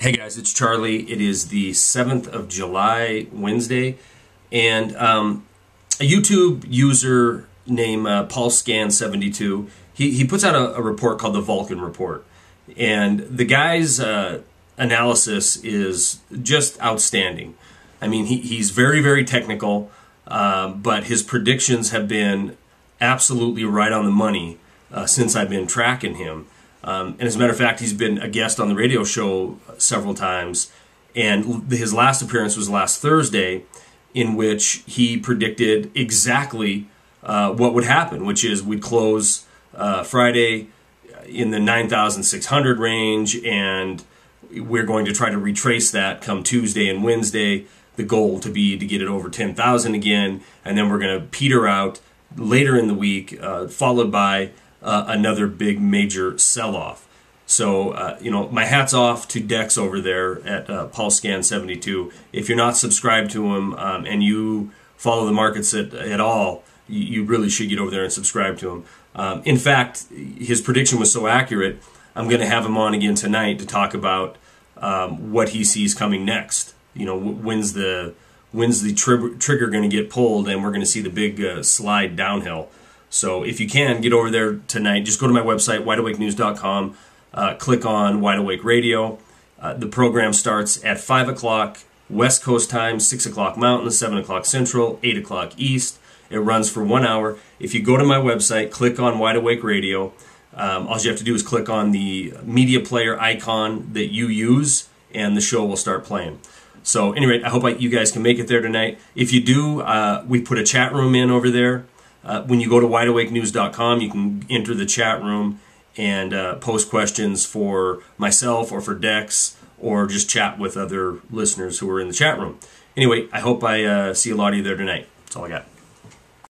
Hey guys, it's Charlie. It is the 7th of July, Wednesday, and um, a YouTube user named uh, PulseScan72, he, he puts out a, a, report called the Vulcan Report. And the guy's uh, analysis is just outstanding. I mean, he, he's very, very technical, uh, but his predictions have been absolutely right on the money uh, since I've been tracking him. Um, and as a matter of fact, he's been a guest on the radio show several times. And his last appearance was last Thursday, in which he predicted exactly uh, what would happen, which is we'd close uh, Friday in the 9,600 range, and we're going to try to retrace that come Tuesday and Wednesday. The goal to be to get it over 10,000 again, and then we're going to peter out later in the week, uh, followed by uh, another big major sell off. So, uh, you know, my hat's off to Dex over there at uh, PulseScan72. If you're not subscribed to him um, and you follow the markets at, at all, you, you, really should get over there and subscribe to him. Um, in fact, his prediction was so accurate, I'm going to have him on again tonight to talk about um, what he sees coming next. You know, when's the when's the tri- trigger going to get pulled, and we're going to see the big uh, slide downhill. So if you can, get over there tonight. Just go to my website, wideawakenews.com, uh, click on Wide Awake Radio. Uh, the program starts at 5 o'clock West Coast time, 6 o'clock Mountain, 7 o'clock Central, 8 o'clock East. It runs for one hour. If you go to my website, click on Wide Awake Radio. Um, all you have to do is click on the media player icon that you use, and the show will start playing. So, anyway, I hope I, you guys can make it there tonight. If you do, uh, we put a chat room in over there. Uh, when you go to wideawakenews.com, you can enter the chat room and uh, post questions for myself or for Dex or just chat with other listeners who are in the chat room. Anyway, I hope I uh, see a lot of you there tonight. That's all I got.